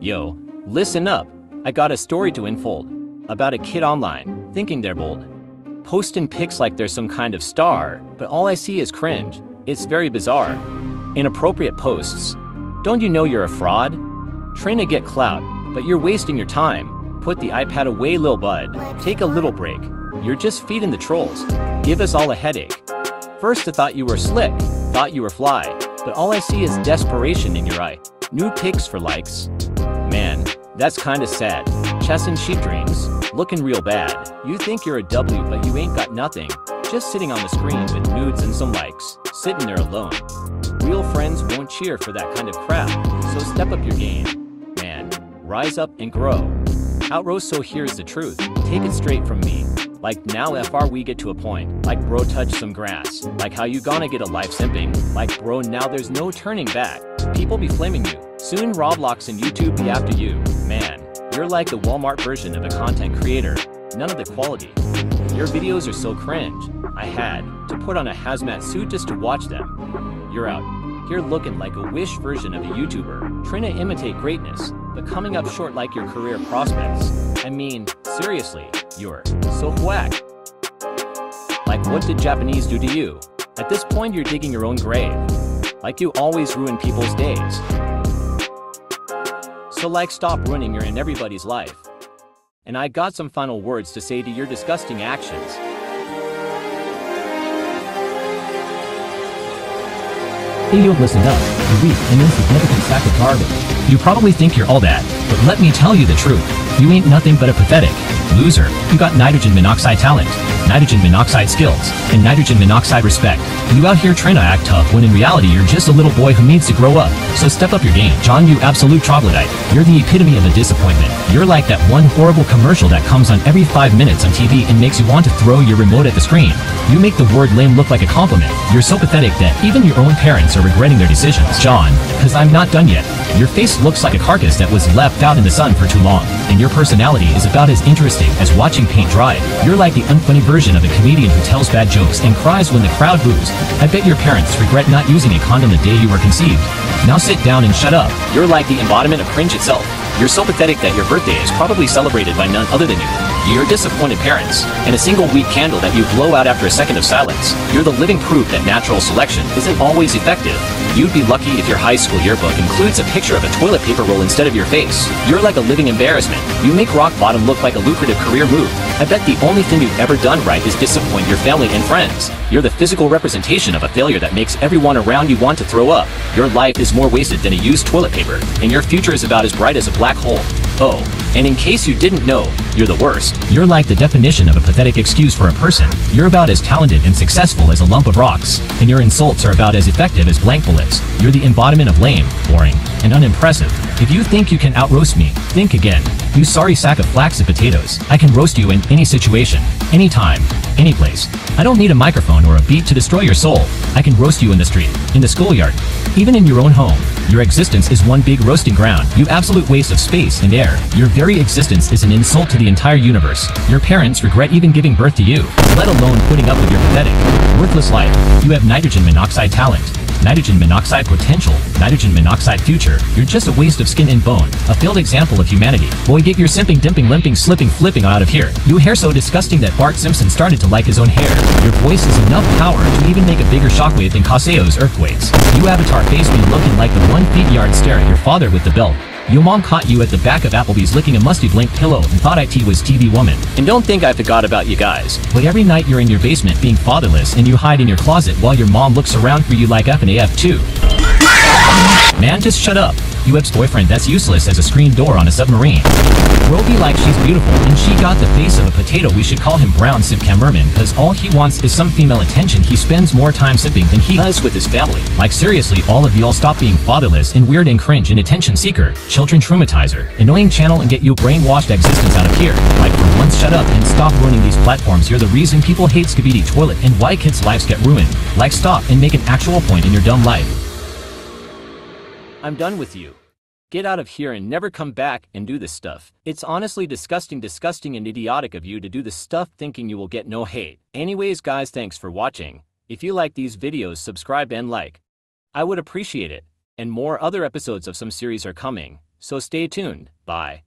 Yo, listen up. I got a story to unfold about a kid online thinking they're bold. Posting pics like they're some kind of star, but all I see is cringe. It's very bizarre. Inappropriate posts. Don't you know you're a fraud? Trying to get clout, but you're wasting your time. Put the iPad away, lil bud. Take a little break. You're just feeding the trolls. Give us all a headache. First I thought you were slick, thought you were fly, but all I see is desperation in your eye. New pics for likes. That's kinda sad. Chess and sheep dreams, looking real bad. You think you're a W but you ain't got nothing. Just sitting on the screen with nudes and some likes, sitting there alone. Real friends won't cheer for that kind of crap, so step up your game. Man, rise up and grow. Outrose so here's the truth, take it straight from me. Like now FR we get to a point, like bro touch some grass, like how you gonna get a life simping, like bro now there's no turning back. People be flaming you, soon Roblox and YouTube be after you, man. You're like the Walmart version of a content creator, none of the quality. Your videos are so cringe, I had to put on a hazmat suit just to watch them. You're out, here looking like a wish version of a YouTuber, trying to imitate greatness, but coming up short like your career prospects. I mean, seriously, you're so whack. Like what did Japanese do to you? At this point you're digging your own grave. Like you always ruin people's days. So like stop ruining your and everybody's life. And I got some final words to say to your disgusting actions. Hey yo, listen up, you weak and insignificant sack of garbage. You probably think you're all that, but let me tell you the truth. You ain't nothing but a pathetic loser. You got nitrogen monoxide talent, nitrogen monoxide skills, and nitrogen monoxide respect. You out here trying to act tough when in reality you're just a little boy who needs to grow up. So step up your game. John, you absolute troglodyte. You're the epitome of a disappointment. You're like that one horrible commercial that comes on every five minutes on TV and makes you want to throw your remote at the screen. You make the word lame look like a compliment. You're so pathetic that even your own parents are regretting their decisions. John, cause I'm not done yet. Your face looks like a carcass that was left out in the sun for too long, and your personality is about as interesting as watching paint dry. You're like the unfunny version of a comedian who tells bad jokes and cries when the crowd boos. I bet your parents regret not using a condom the day you were conceived. Now sit down and shut up. You're like the embodiment of cringe itself. You're so pathetic that your birthday is probably celebrated by none other than you. You're disappointed parents, and a single weak candle that you blow out after a second of silence. You're the living proof that natural selection isn't always effective. You'd be lucky if your high school yearbook includes a picture of a toilet paper roll instead of your face. You're like a living embarrassment. You make rock bottom look like a lucrative career move. I bet the only thing you've ever done right is disappoint your family and friends. You're the physical representation of a failure that makes everyone around you want to throw up. Your life is more wasted than a used toilet paper, and your future is about as bright as a black hole. Oh, and in case you didn't know, you're the worst. You're like the definition of a pathetic excuse for a person. You're about as talented and successful as a lump of rocks, and your insults are about as effective as blank bullets. You're the embodiment of lame, boring, and unimpressive. If you think you can outroast me, think again. You sorry sack of flax and potatoes. I can roast you in any situation, any time, any place. I don't need a microphone or a beat to destroy your soul. I can roast you in the street, in the schoolyard, even in your own home. Your existence is one big roasting ground. You absolute waste of space and air. Your very existence is an insult to the entire universe. Your parents regret even giving birth to you, let alone putting up with your pathetic, worthless life. You have nitrogen monoxide talent nitrogen monoxide potential, nitrogen monoxide future, you're just a waste of skin and bone, a failed example of humanity. Boy get your simping dimping limping slipping flipping out of here. You hair so disgusting that Bart Simpson started to like his own hair. Your voice is enough power to even make a bigger shockwave than Kaseo's earthquakes. You avatar face me looking like the one feet yard stare at your father with the belt. Your mom caught you at the back of Applebee's licking a musty blank pillow and thought IT was TV woman. And don't think I forgot about you guys. But every night you're in your basement being fatherless and you hide in your closet while your mom looks around for you like F and AF too. Man, just shut up. You ex-boyfriend that's useless as a screen door on a submarine. Roby like she's beautiful, and she got the face of a potato we should call him Brown Sip Merman cause all he wants is some female attention he spends more time sipping than he does with his family. Like seriously, all of y'all stop being fatherless and weird and cringe and attention seeker, children traumatizer, annoying channel and get you brainwashed existence out of here. Like for once shut up and stop ruining these platforms you're the reason people hate Skibidi Toilet and why kids' lives get ruined. Like stop and make an actual point in your dumb life. I'm done with you. Get out of here and never come back and do this stuff. It's honestly disgusting, disgusting, and idiotic of you to do this stuff thinking you will get no hate. Anyways, guys, thanks for watching. If you like these videos, subscribe and like. I would appreciate it. And more other episodes of some series are coming. So stay tuned. Bye.